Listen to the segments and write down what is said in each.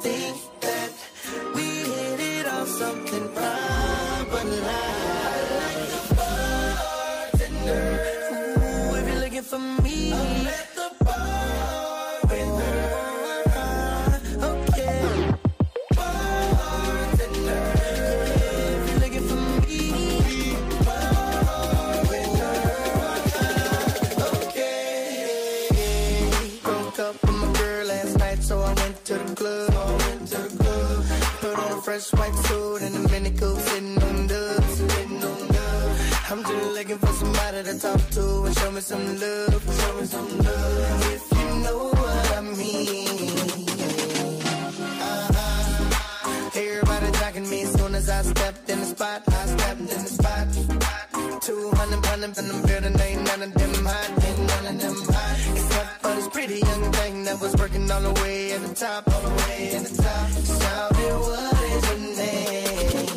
think that we hit it on something prime but. I like the bartender. Ooh, if you're looking for me, I'm at the bar with. Okay. Bartender. If you're looking for me, bar with. Okay. Broke up with my girl last night, so I went to the fresh white suit and a mini coupe sitting on dubs. On. I'm just looking for somebody to talk to and show me some love. Show me some love. If you know what I mean. Uh-huh. Everybody me as soon as I stepped in the spot. I stepped in the spot. 200 running in the building, ain't none of them hot, pretty young thing that was working all the way at the top, all the way at the top. Shouted, what is her name?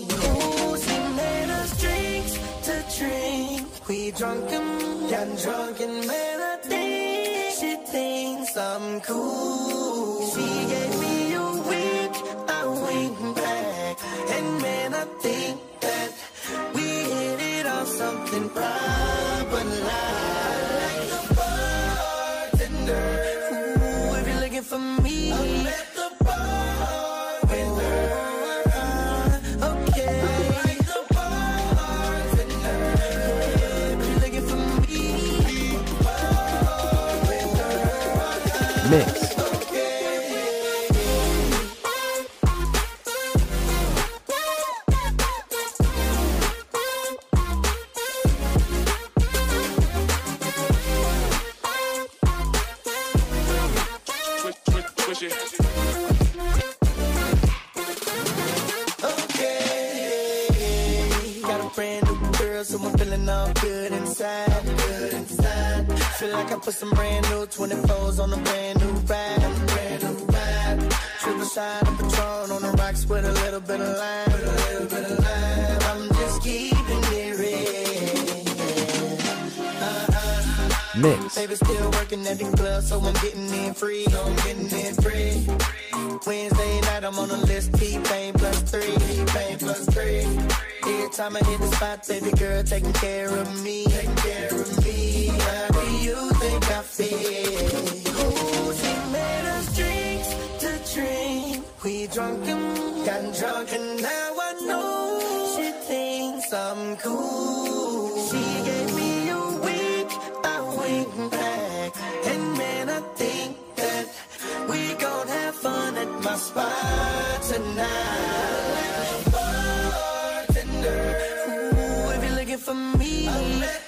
She made us drinks to drink. We drunk and got drunk and man, I think she thinks I'm cool. She gave me a wink, I wink back, and man, I think that we hit it on something Mix. Okay. Got a brand new girl, so I'm feeling all good inside. Good inside. Feel like I put some brand new 24s on a brand new ride. On brand new ride. Triple shot of Patron on the rocks with a little bit of lime. With a little bit of lime. I'm just keeping it real. Mix. Baby still working at the club, so I'm getting in free. So I'm getting in free. Wednesday night, I'm on the list. T-Pain plus three. T-Pain plus three. Time I hit the spot, baby girl taking care of me. Taking care of me. How do you think I feel? Ooh, she made us drinks to drink. We drunk and got drunk, and now I know she thinks I'm cool. She gave me a wink, I wink back, and man, I think that we gon' have fun at my spot tonight. for me.